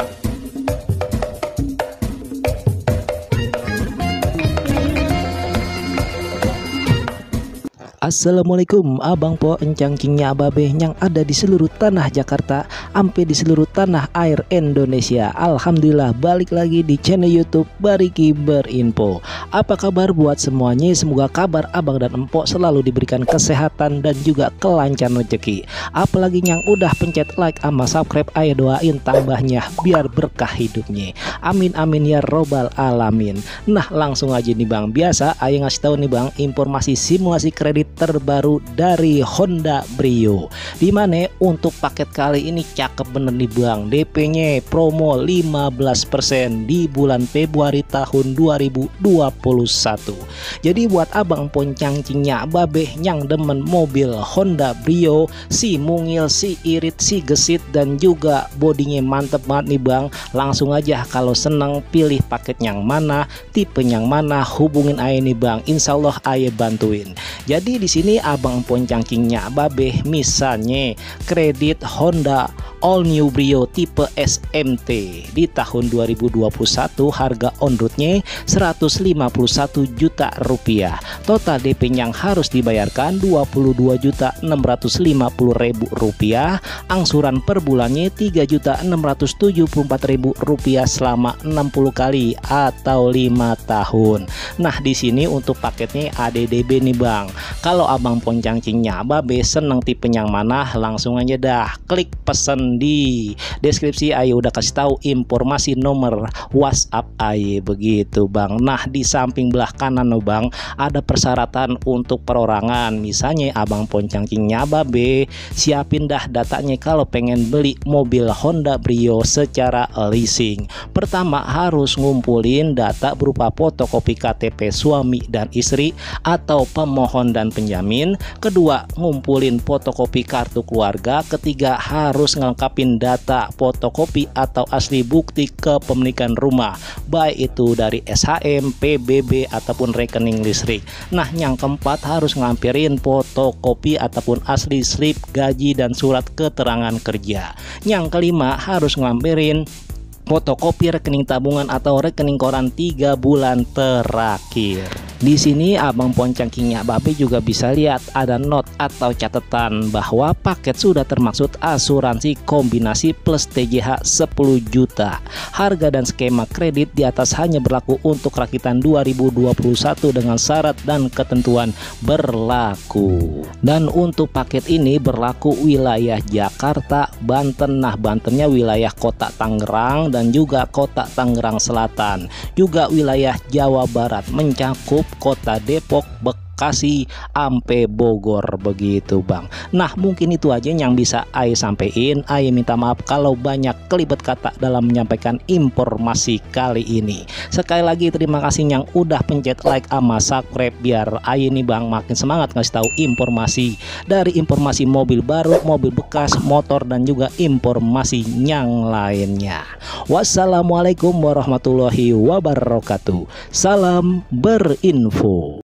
Thank you. Assalamualaikum Abang Po Encang Cingnya Ababe yang ada di seluruh tanah Jakarta Sampai di seluruh tanah air Indonesia. Alhamdulillah balik lagi di channel youtube Bariki Berinfo. Apa kabar buat semuanya? Semoga kabar abang dan empok selalu diberikan kesehatan dan juga kelancaran rezeki Apalagi yang udah pencet like sama subscribe Ayo doain tambahnya biar berkah hidupnya. Amin amin ya robbal alamin. Nah langsung aja nih bang. Biasa ayo ngasih tahu nih bang Informasi simulasi kredit terbaru dari Honda Brio. Di mana untuk paket kali ini cakep bener nih bang. DP-nya promo 15% di bulan Februari tahun 2021 Jadi buat abang poncang cingnya babe yang demen mobil Honda Brio Si mungil, si irit, si gesit dan juga bodinya mantep banget nih bang. Langsung aja kalau seneng pilih paket yang mana Tipe yang mana hubungin aja nih bang. Insya Allah ayo bantuin Jadi di sini abang poncangkingnya babe misalnya kredit Honda All New Brio tipe SMT di tahun 2021 harga on roadnya 151 juta rupiah. Total DP yang harus dibayarkan 22 juta 650 ribu rupiah. Angsuran per bulannya 3 juta 674 ribu rupiah selama 60 kali atau 5 tahun. Nah di sini untuk paketnya ADDB nih bang. Kalau abang poncang cingnya babe seneng tipe yang mana? Langsung aja dah klik pesen di deskripsi. Ayo udah kasih tahu informasi nomor WhatsApp. Ayo begitu Bang. Nah di samping belah kanan no Bang ada persyaratan untuk perorangan. Misalnya Abang Poncang Nyaba B siapin dah datanya kalau pengen beli mobil Honda Brio secara leasing. Pertama harus ngumpulin data berupa fotokopi KTP suami dan istri atau pemohon dan penjamin. Kedua ngumpulin fotokopi kartu keluarga. Ketiga harus ngelengkap melengkapi data fotokopi atau asli bukti kepemilikan rumah baik itu dari SHM, PBB ataupun rekening listrik. Nah, yang keempat harus ngampirin fotokopi ataupun asli slip gaji dan surat keterangan kerja. Yang kelima harus ngampirin fotokopi rekening tabungan atau rekening koran tiga bulan terakhir. Di sini Abang Poncang Kingnya Babe juga bisa lihat ada not atau catatan bahwa paket sudah termaksud asuransi kombinasi plus TJH 10 juta. Harga dan skema kredit di atas hanya berlaku untuk rakitan 2021 dengan syarat dan ketentuan berlaku. Dan untuk paket ini berlaku wilayah Jakarta, Banten. Nah, Bantennya wilayah Kota Tangerang dan juga Kota Tangerang Selatan. Juga wilayah Jawa Barat mencakup kota Depok, Bekasi Bekasi ampe Bogor begitu Bang. Nah mungkin itu aja yang bisa Ayo sampaikan Ayo minta maaf kalau banyak kelibet kata dalam menyampaikan informasi kali ini. Sekali lagi terima kasih yang udah pencet like sama subscribe biar Ayo nih Bang makin semangat ngasih tahu informasi dari informasi mobil baru, mobil bekas, motor dan juga informasi yang lainnya. Wassalamualaikum warahmatullahi wabarakatuh. Salam berinfo